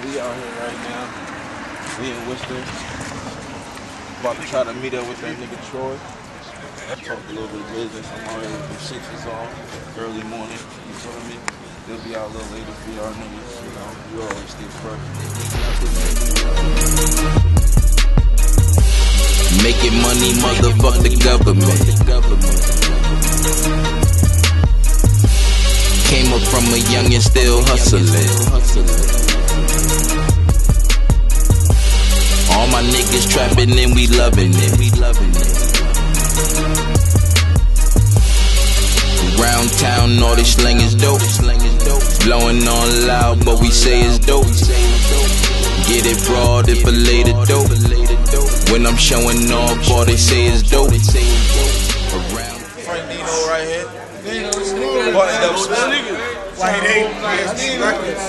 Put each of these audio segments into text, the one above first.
we out here right now. We in Worcester. About to try to meet up with that nigga Troy. Talk a little bit of business. I'm out here from six is on, early morning. You feel me? They'll be out a little later for y'all niggas. You know, we always stay fresh. Making money, motherfuck the government. Came up from a young and still hustling. My niggas trapping and we loving it. We loving it. Around town, all this slang is dope. Blowing on loud, but we say it's dope. Get it broad if a later dope. When I'm showing off, all they say is dope. Around Frank Dino right here. Buttoned up Smith. White Ape, BSB records.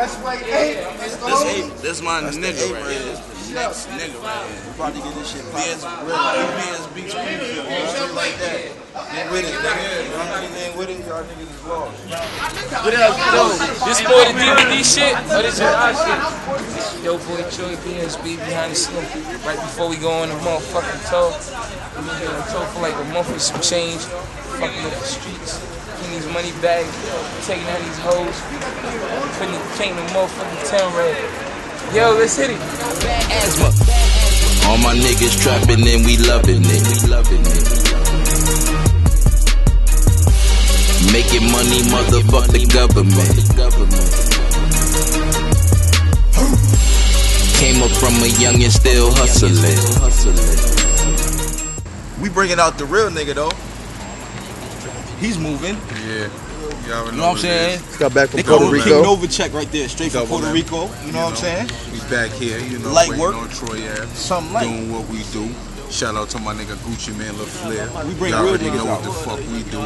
That's white ape. This eight, this my nigga right here. This the next nigga right here. We about to get this shit BS, BS Beach Preview, shit like that. Get with it, nigga. Y'all niggas ain't with it, y'all niggas is lost. What up, yo? This more the DVD shit or this is our shit? Yo, boy, Troy BSB behind the scene. Right before we go on the motherfucking tour, we been doing a tour for like a month with some change, fucking up the streets, putting these money bags, taking out these hoes, putting painting the motherfucking town red. Yo, let's hit it. asthma. All my niggas trapping and we loving it. We loving it. Making money, motherfuck the government. Came up from a young and still hustling. We bringing out the real nigga though. He's moving. Yeah. You already You know what I'm saying? Got back from They call Puerto him King Rico. Novacek right there, straight from Puerto M. Rico. You know what I'm saying? We back here, you know, Light work. on Troy Ave, Something like. doing what we do. Shout out to my nigga Gucci Mane Lil Flair. We bring Y'all real already niggas know out. what the fuck we do.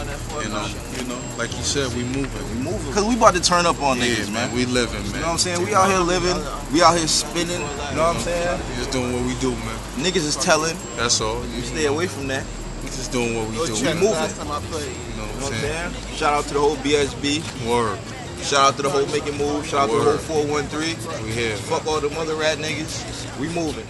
And um, you know, like you said, we moving. We moving. Cause we about to turn up on Yeah, niggas, man. man. We living, man. You know what I'm saying? We out here living. We out here spinning. You know what I'm saying? Just doing what we do, man. Niggas is telling. That's all. You Stay away from that. We just doing what we do. We You moving. know You what know I'm what I'm saying? saying? Shout out to the whole BSB. Word. Shout out to the whole Making Move. Shout out to the whole 413. We here. Fuck all the mother rat niggas. We moving.